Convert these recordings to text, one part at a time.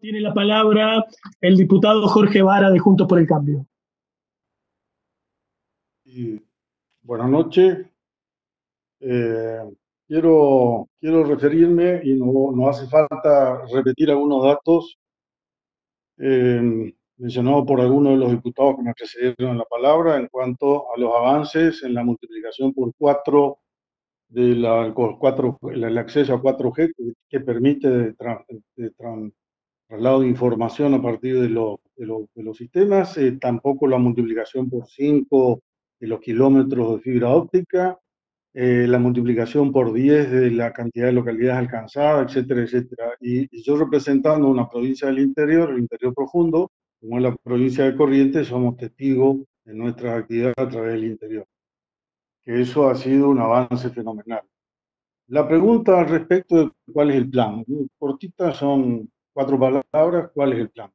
Tiene la palabra el diputado Jorge Vara de Juntos por el Cambio. buenas noches. Eh, quiero, quiero referirme, y no, no hace falta repetir algunos datos eh, mencionados por algunos de los diputados que me precedieron en la palabra en cuanto a los avances en la multiplicación por cuatro de la, cuatro, el acceso a 4G que, permite de, traslado de información a partir de, de, los sistemas, eh, tampoco la multiplicación por 5 de los kilómetros de fibra óptica, eh, la multiplicación por 10 de la cantidad de localidades alcanzadas, etcétera, etcétera. Y, yo representando una provincia del interior, el interior profundo, como es la provincia de Corrientes, somos testigos de nuestra actividad a través del interior. Que eso ha sido un avance fenomenal. La pregunta al respecto de cuál es el plan. Cortita son cuatro palabras, ¿cuál es el plan?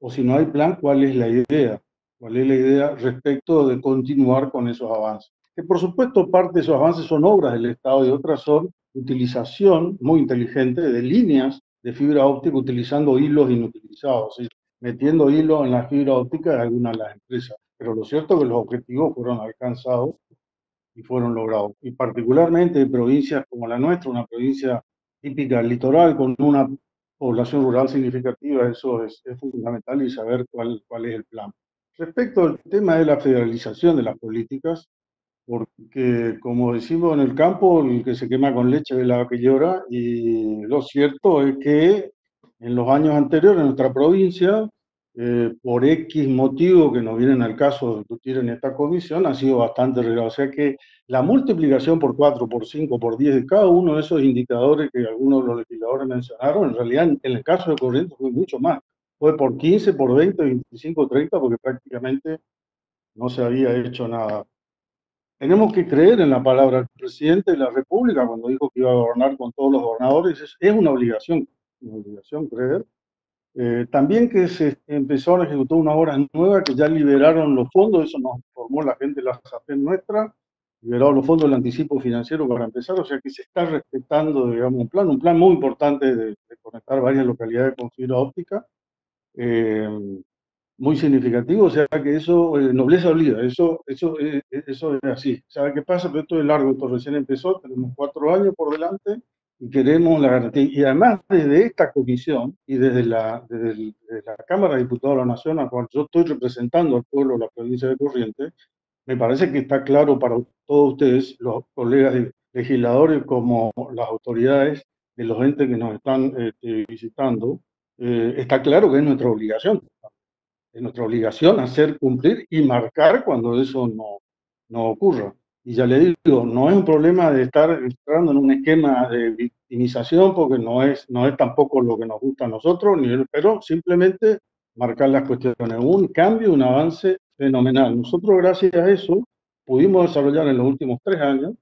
O si no hay plan, ¿cuál es la idea? ¿Cuál es la idea respecto de continuar con esos avances? Que por supuesto parte de esos avances son obras del Estado y otras son utilización muy inteligente de líneas de fibra óptica utilizando hilos inutilizados, metiendo hilos en la fibra óptica de algunas de las empresas. Pero lo cierto es que los objetivos fueron alcanzados y fueron logrados. Y particularmente en provincias como la nuestra, una provincia típica del litoral, con una población rural significativa, eso es, fundamental y saber cuál, cuál es el plan. Respecto al tema de la federalización de las políticas, porque como decimos en el campo, el que se quema con leche ve la que llora, y lo cierto es que en los años anteriores en nuestra provincia, eh, por X motivo que nos vienen al caso de discutir en esta comisión, ha sido bastante real. O sea que la multiplicación por 4, por 5, por 10 de cada uno de esos indicadores que algunos de los legisladores mencionaron, en realidad en el caso de Corrientes fue mucho más. Fue por 15, por 20, 25, 30, porque prácticamente no se había hecho nada. Tenemos que creer en la palabra del presidente de la República cuando dijo que iba a gobernar con todos los gobernadores. Es, una obligación, una obligación creer. Eh, también que se empezó a ejecutar una obra nueva que ya liberaron los fondos, eso nos informó la gente de la SAPEN nuestra, liberaron los fondos del anticipo financiero para empezar, o sea que se está respetando, digamos, un plan, un plan muy importante de, de conectar varias localidades con fibra óptica, eh, muy significativo, o sea que eso, eh, nobleza olvida, eso, eso, eh, eso es así. ¿Sabe qué pasa? Pero esto es largo, esto recién empezó, tenemos cuatro años por delante y queremos la garantía. Y además desde esta comisión y desde la, desde, la Cámara de Diputados de la Nación, a cual yo estoy representando al pueblo de la provincia de Corrientes, me parece que está claro para todos ustedes, los colegas legisladores como las autoridades de los entes que nos están este, visitando, eh, está claro que es nuestra obligación. Es nuestra obligación hacer cumplir y marcar cuando eso no, no ocurra. Y ya le digo, no es un problema de estar entrando en un esquema de victimización, porque no es, no es tampoco lo que nos gusta a nosotros, ni, pero simplemente marcar las cuestiones. Un cambio, un avance fenomenal. Nosotros, gracias a eso, pudimos desarrollar en los últimos tres años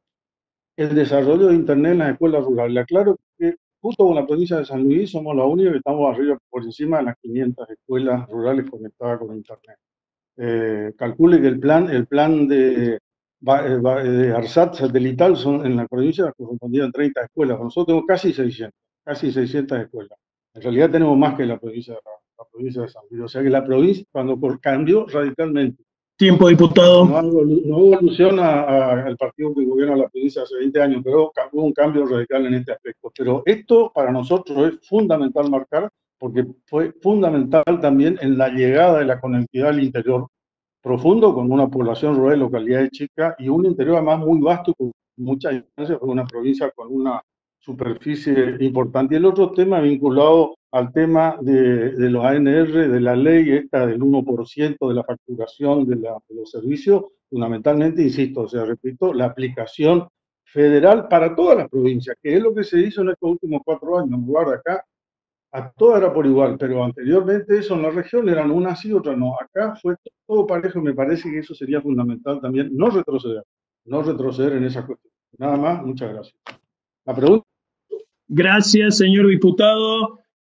el desarrollo de Internet en las escuelas rurales. Aclaro que justo con la provincia de San Luis somos la única que estamos arriba por encima de las 500 escuelas rurales conectadas con Internet. Eh, calcule que el plan, el plan de, ARSAT satelital son, en la provincia correspondían 30 escuelas. Nosotros tenemos casi 600, casi 600 escuelas. En realidad tenemos más que la provincia, la, provincia de San Luis. O sea que la provincia, cuando por, cambió radicalmente Tiempo, diputado. No, evoluciona al partido que gobierna la provincia hace 20 años, pero hubo un cambio radical en este aspecto. Pero esto para nosotros es fundamental marcar, porque fue fundamental también en la llegada de la conectividad al interior profundo, con una población rural, localidades chicas, y un interior además muy vasto, con muchas distancias, una provincia con una superficie importante. Y el otro tema vinculado al tema de, de, los ANR, de la ley esta del 1% de la facturación de, la, de, los servicios, fundamentalmente, insisto, o sea, repito, la aplicación federal para todas las provincias, que es lo que se hizo en estos últimos cuatro años, en lugar de acá, a todas era por igual, pero anteriormente eso en la región eran una sí, otra no. Acá fue todo parejo, me parece que eso sería fundamental también, no retroceder, no retroceder en esa cuestión. Nada más, muchas gracias. La pregunta Gracias, señor diputado.